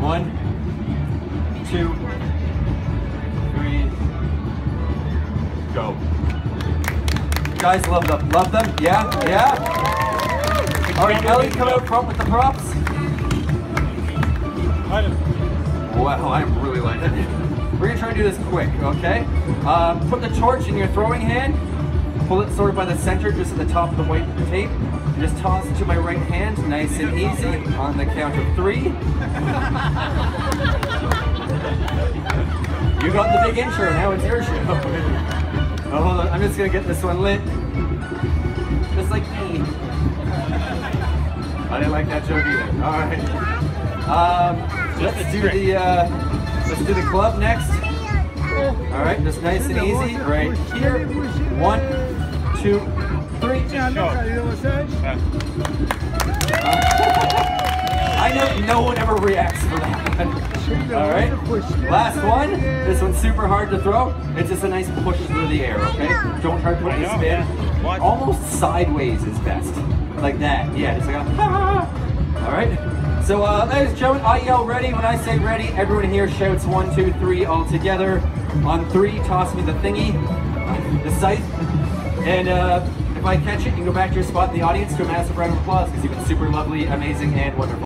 One, two, three, go. Guys love them. Love them? Yeah? Yeah? All right, Ellie, come out front with the props. Wow, I'm really liking it. We're gonna try to do this quick, okay? Um, put the torch in your throwing hand. Pull it sort of by the center, just at the top of the white tape. Just toss it to my right hand, nice and easy, on the count of three. You got the big intro, now it's your show. Oh, hold on, I'm just gonna get this one lit. Just like me. I didn't like that joke either. All right. Um, let's do the uh, let's do the club next. All right, just nice and easy, right here. One, two, three. I know no one ever reacts for that. All right. Last one. This one's super hard to throw. It's just a nice push through the air. Okay. Don't try to put any spin. Almost sideways is best. Like that. Yeah. Just like a, All right. So, uh, ladies and gentlemen, I yell ready. When I say ready, everyone here shouts one, two, three all together. On three, toss me the thingy, the scythe, and uh, if I catch it, you can go back to your spot in the audience to a massive round of applause because you've been super lovely, amazing, and wonderful.